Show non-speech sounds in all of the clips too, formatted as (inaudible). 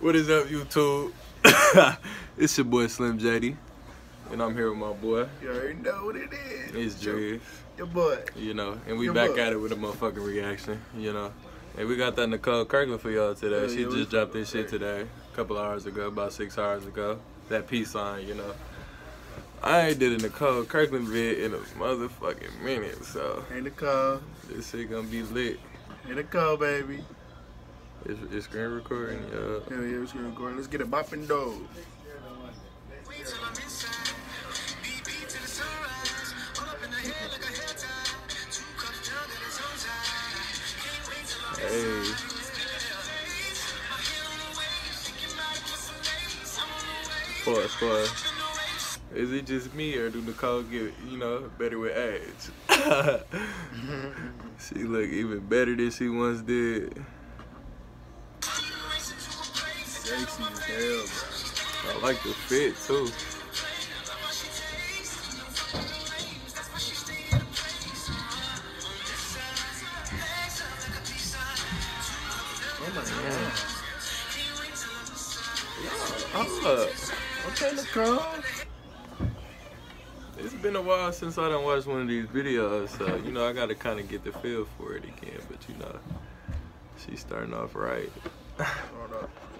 What is up, YouTube? (laughs) it's your boy Slim JD, and I'm here with my boy. You already know what it is. It's Drizz, Your boy. you know, and we Your back boy. at it with a motherfucking reaction, you know. And we got that Nicole Kirkland for y'all today. Yeah, she yeah, just dropped this shit today, a couple hours ago, about six hours ago. That peace sign, you know. I ain't did a Nicole Kirkland vid in a motherfucking minute, so In the car. this shit gonna be lit. In the car, baby. It's, it's screen recording, yeah. Hell yeah, we're gonna go. Let's get it bopping dough. Hey. Pause, pause. Is it just me or do Nicole get, you know, better with age? (laughs) she look even better than she once did. Sexy as hell, bro. I like the fit too. Oh my god. Oh, Okay, Nicole. it's been a while since I done watched one of these videos, so you know I gotta kind of get the feel for it again. But you know, she's starting off right. (sighs)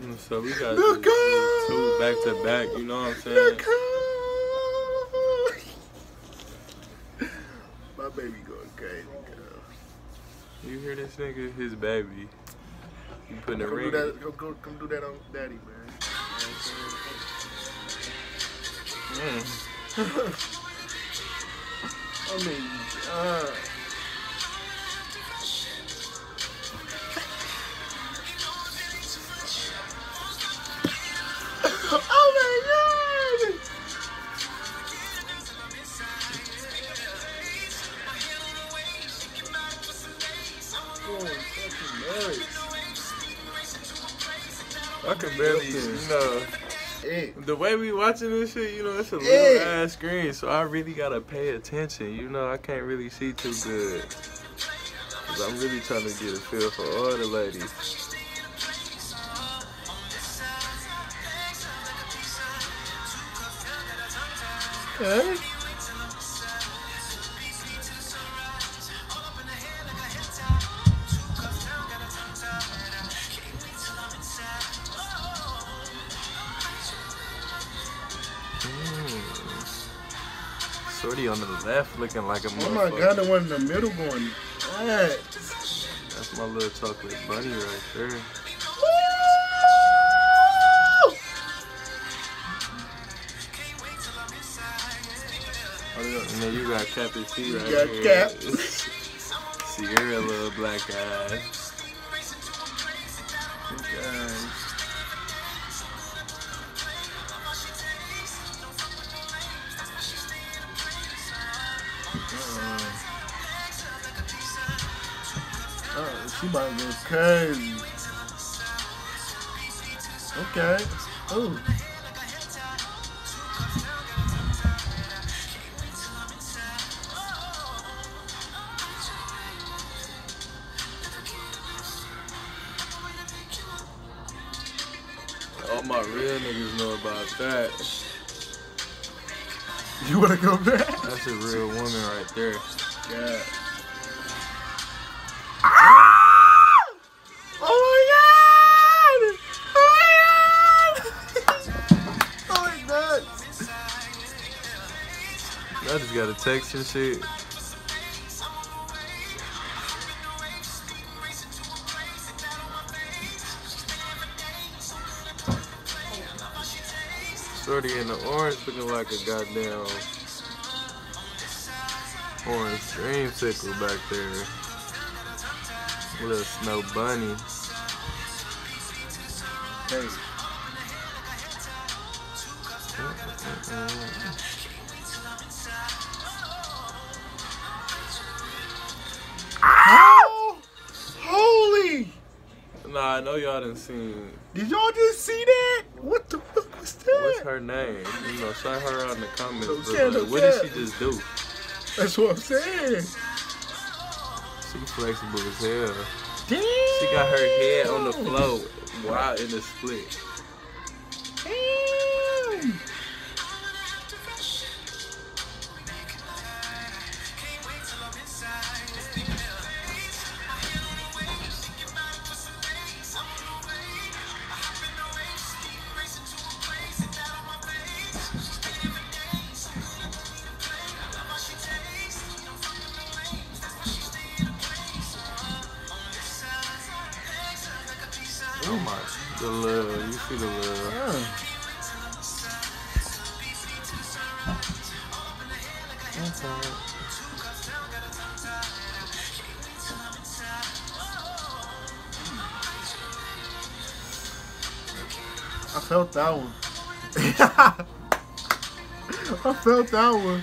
So we got up! two back to back. You know what I'm saying? My baby going crazy, girl. You hear this nigga? His baby. You putting a Come do that. Go, go, come do that on daddy, man. Mm. (laughs) I mean, uh, I can barely, you know, the way we watching this shit, you know, it's a little ass screen, so I really gotta pay attention. You know, I can't really see too good. Cause I'm really trying to get a feel for all the ladies. okay. Shorty on the left looking like a Oh my god, the one in the middle going nuts. That's my little chocolate bunny right there. And then you got Cappy T You right got here. Cap. (laughs) Sierra little black eye. Oh, she might go crazy. Okay. Oh. All my real niggas know about that. You wanna go back? That's a real woman right there. Yeah. Text and shit. Shorty in the orange looking like a goddamn orange dreamsicle back there. Little snow bunny. Y'all done seen. Did y'all just see that? What the fuck was that? What's her name? You know, shout her out in the comments. Don't but, like, what did she just do? That's what I'm saying. She flexible as hell. Damn. She got her head on the floor while in the split. Damn. The uh, love. You see the love. Yeah. Uh, I felt that one. (laughs) I felt that one.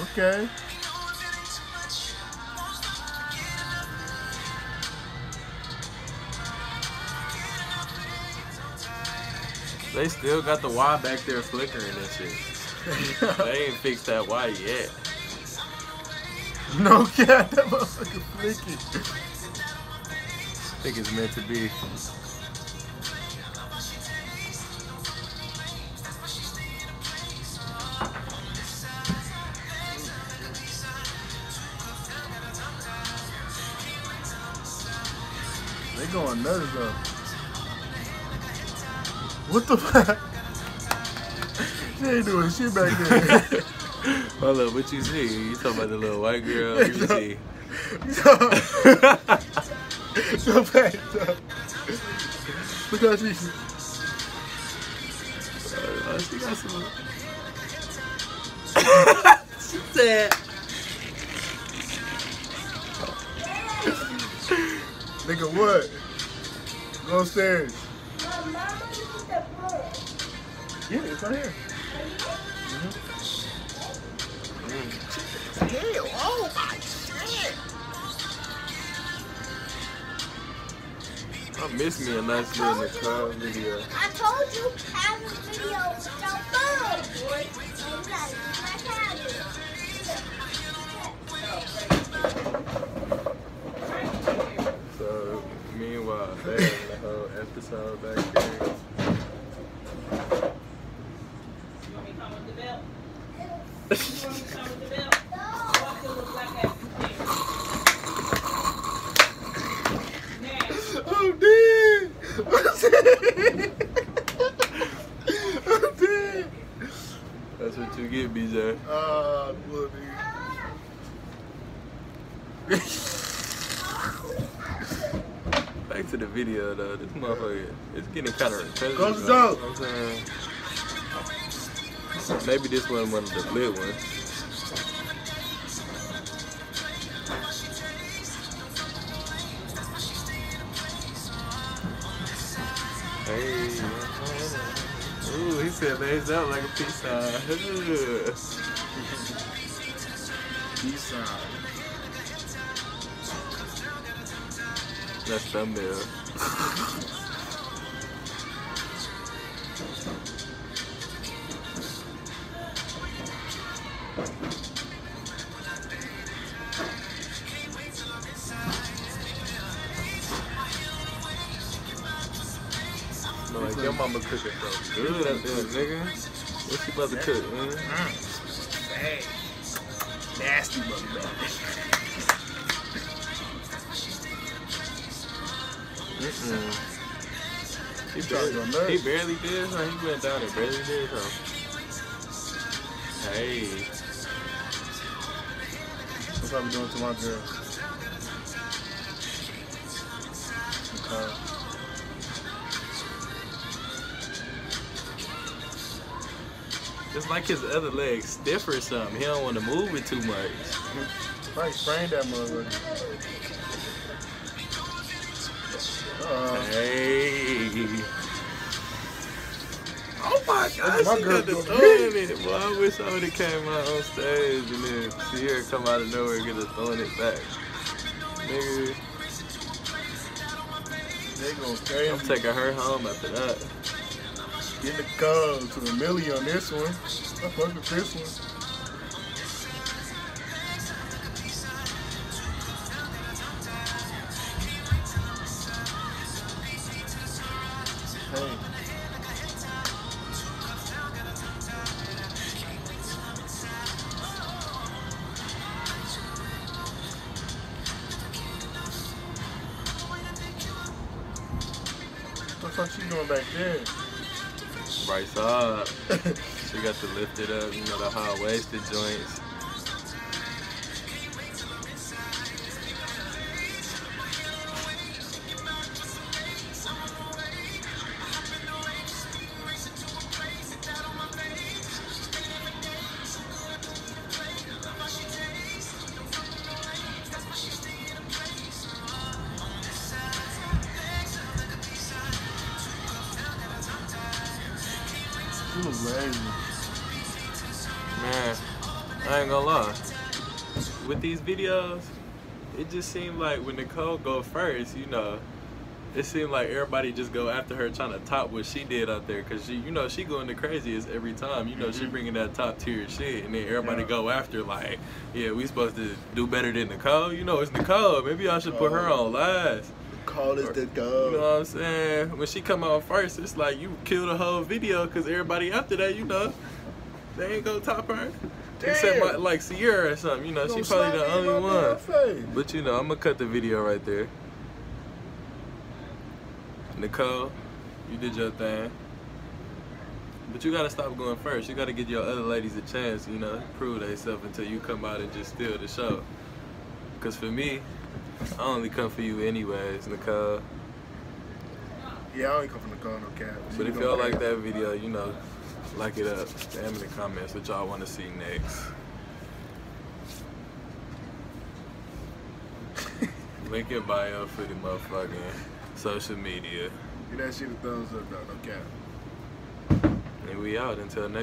Okay. They still got the Y back there flickering and shit. (laughs) They ain't fixed that Y yet. no (laughs) cat, that motherfucker flicking. I think it's meant to be. They going nuts though. What the fuck? she ain't doing shit back there. Hold up, what you see? You talking about the little white girl? Me see. so bad though. Look how she. Oh, she got some. she said. Nigga, what? Go upstairs. Yeah, it's right here. Mm-hmm. Hell, oh my shit. I miss me a nice little in the car video. I told you, have a video with your phone, boy. You gotta use my tablet. So, meanwhile, they having the whole episode back here. You want me to come with the belt? You want me to come with the belt? Oh, I still look like that. Now, I'm dead. I'm dead. I'm dead. That's what you get, BJ. Ah, bloody. (laughs) Back to the video though. This motherfucker, it's getting kind of repetitive. Close it out. Maybe this one one of the lit ones. Hey. Ooh, he said lays out like a peace sign. East side. That's thumbnail. (laughs) No, like your mama cooking so good up there, nigga. What she about to cook, man? Hey. Nasty Mm-mm. He trying to go barely, he barely did, so he went down and barely did, so. Hey. What's be doing to my girl? It's like his other leg, stiff or something. He don't want to move it too much. Probably sprained that motherfucker. Uh, hey. Oh my gosh, my she got the throw in it. Boy, I wish I would have came out on stage and then see her come out of nowhere and get her throwing it back. Nigga. They going crazy. I'm taking her home after that. Get the call to a million on this one. I fuck with this one. What the fuck she doing back there? Right side. She got to lift it up, you know, the high waisted joints. With these videos, it just seemed like when Nicole go first, you know, it seemed like everybody just go after her trying to top what she did out there. Cause she, you know, she going the craziest every time. You know, she Mhm. bringing that top tier shit, and then everybody Yeah. go after like, yeah, we supposed to do better than Nicole. You know, it's Nicole. Maybe I should put her Oh. on last. Call is the You know what I'm saying? When she come out first, it's like you kill the whole video because everybody after that, you know, they ain't gonna top her. Except Damn. my, like Sierra or something, you know, Gonna she probably the only one. But you know, I'm gonna cut the video right there. Nicole, you did your thing. But you gotta stop going first. You gotta give your other ladies a chance, you know, prove themselves until you come out and just steal the show. Cause for me, I only come for you anyways, Nicole. Yeah, I only come for the car, no cap. But if y'all like that video, you know, like it up. Damn in the comments what y'all want to see next. (laughs) Link in bio for the motherfucking social media. Give that shit a thumbs up, dog, no cap. And we out until next